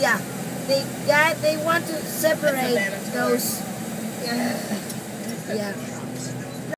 Yeah, they got they want to separate those. Yeah, yeah.